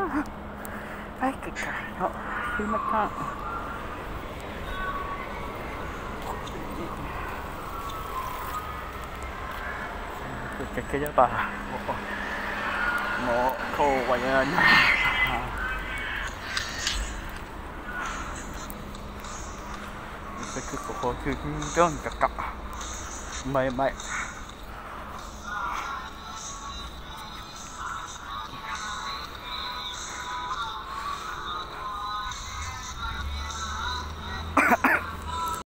あすいません結局吧，我我扣我呀，这个可可就是这样个，没没。